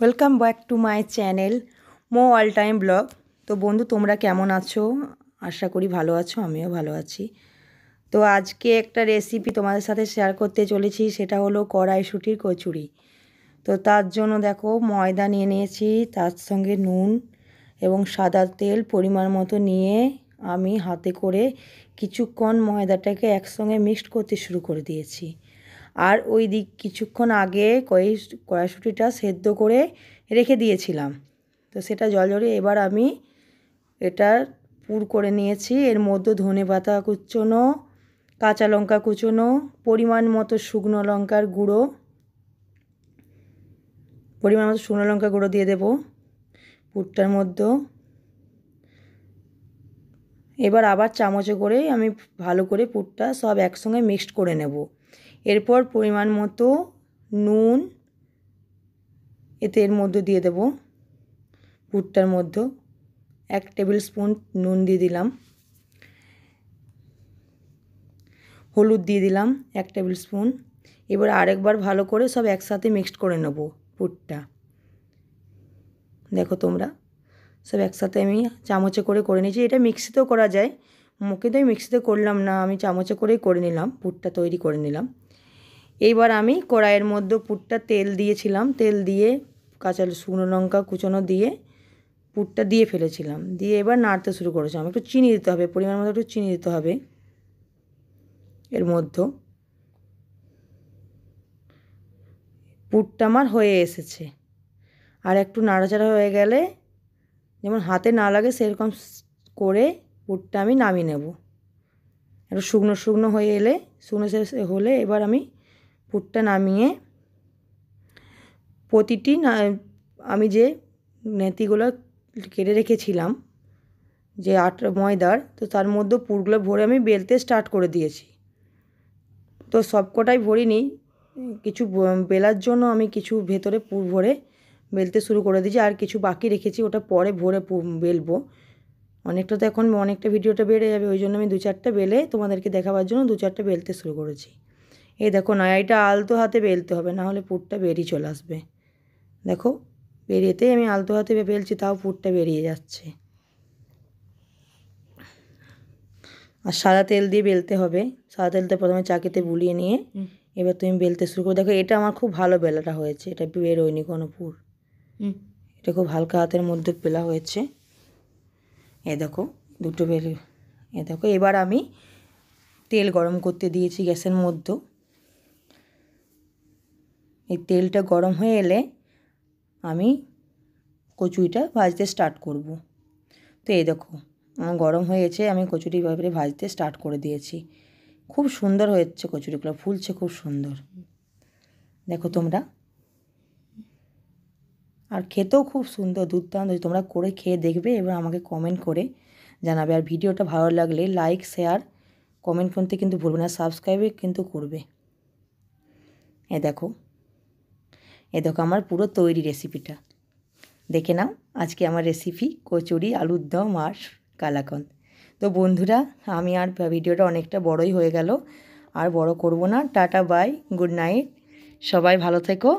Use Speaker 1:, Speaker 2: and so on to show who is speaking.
Speaker 1: Welcome back to my channel Md all time blog তো বন্ধু, তোমরা কেমন আছো? আশা করি ভালো আছো, আমিও ভালো আছি। তো আজকে একটা রেসিপি তোমাদের সাথে শেয়ার করতে চলেছি, সেটা হলো কড়াইশুটির কচুরি। তো তার জন্য দেখো, ময়দা নিয়ে নিয়েছি, তার সঙ্গে নুন এবং সাদা তেল পরিমাণ মতো নিয়ে আমি হাতে করে কিছুক্ষণ ময়দাটাকে একসঙ্গে মিক্সড করতে শুরু করে দিয়েছি। আর ওই দিক কিছুক্ষণ আগে কড়াই কড়াইশুঁটিটা সেদ্ধ করে রেখে দিয়েছিলাম। তো সেটা জল জলে এবার আমি এটা পুর করে নিয়েছি। এর মধ্যে ধনে পাতা কুচোনো, কাঁচা লঙ্কা কুচনো, পরিমাণ মতো শুকনো লঙ্কার গুঁড়ো, পরিমাণ মতো শুকনো লঙ্কা গুঁড়ো দিয়ে দেব পুরটার মধ্যে। এবার আবার চামচে করে আমি ভালো করে পুরটা সব একসঙ্গে মিক্সড করে নেব। এরপর পরিমাণ মতো নুন এতে এর মধ্যে দিয়ে দেব। পুরটার মধ্যে এক টেবিল স্পুন নুন দিয়ে দিলাম। হলুদ দিয়ে দিলাম এক টেবিল স্পুন। এবার আরেকবার ভালো করে সব একসাথে মিক্সড করে নেব পুরটা। দেখো তোমরা, সব একসাথে আমি চামচে করে করে নিয়েছি। এটা মিক্সিতেও করা যায়, মুখে তো মিক্সিতে করলাম না, আমি চামচে করেই করে নিলাম, পুরটা তৈরি করে নিলাম। এইবার আমি কড়াইয়ের মধ্যে পুরটা তেল দিয়েছিলাম, তেল দিয়ে কাঁচা শুকনো লঙ্কা কুচনো দিয়ে পুরটা দিয়ে ফেলেছিলাম। দিয়ে এবার নাড়তে শুরু করেছিলাম। একটু চিনি দিতে হবে, পরিমাণ মতো একটু চিনি দিতে হবে এর মধ্যে। পুরটা আমার হয়ে এসেছে। আর একটু নাড়াচাড়া হয়ে গেলে যেমন হাতে না লাগে সেরকম করে পুরটা আমি নামিয়ে নেব। একটু শুকনো শুকনো হয়ে এলে, শুকনো হলে এবার আমি পুরটা নামিয়ে প্রতিটি আমি যে নেতিগুলো কেটে রেখেছিলাম, যে আটা ময়দার, তো তার মধ্যে পুরগুলো ভরে আমি বেলতে স্টার্ট করে দিয়েছি। তো সব কটাই ভরিনি, কিছু বেলার জন্য আমি কিছু ভেতরে পুর ভরে বেলতে শুরু করে দিয়েছি, আর কিছু বাকি রেখেছি, ওটা পরে ভরে বেলবো। অনেকটা তো এখন অনেকটা ভিডিওটা বেড়ে যাবে, ওই জন্য আমি দু চারটা বেলে তোমাদেরকে দেখাবার জন্য দু চারটা বেলতে শুরু করেছি। এই দেখো না এটা আলতো হাতে বেলতে হবে না হলে পুরটা বেরিয়ে চলে আসবে। দেখো বেরিয়েতেই আমি আলতো হাতে বেলছি তাও পুরটা বেরিয়ে যাচ্ছে। আর সাদা তেল দিয়ে বেলতে হবে। সাদা তেলটা প্রথমে চাকিতে বুলিয়ে নিয়ে এবার তুমি বেলতে শুরু করে। দেখো এটা আমার খুব ভালো বেলাটা হয়েছে এটা বেরোয়নি কোনো পুর। এটা খুব হালকা হাতের মধ্যে বেলা হয়েছে। এ দেখো দুটো বের এ দেখো এবার আমি তেল গরম করতে দিয়েছি গ্যাসের মধ্যে এই তেলটা গরম হয়ে এলে আমি কচুরিটা ভাজতে স্টার্ট করব। তো এই দেখো, আমার গরম হয়েছে আমি কচুরি ভাবে ভাজতে স্টার্ট করে দিয়েছি। খুব সুন্দর হয়েছে কচুরিগুলো, ফুলছে খুব সুন্দর। দেখো তোমরা, আর খেতেও খুব সুন্দর, দুর্দান্ত, তোমরা করে খেয়ে দেখবে এবং আমাকে কমেন্ট করে জানাবে। আর ভিডিওটা ভালো লাগলে লাইক শেয়ার কমেন্ট করতে কিন্তু ভুলবে না সাবস্ক্রাইবে কিন্তু করবে। এ দেখো এ দেখো আমার পুরো তৈরি রেসিপিটা দেখে নাও, আজকে আমার রেসিপি কচুরি, আলুর দম আর কালাকন্দ তো বন্ধুরা, আমি আর ভিডিওটা অনেকটা বড়ই হয়ে গেল, আর বড় করব না। Tata, bye, good night. সবাই ভালো থেকো।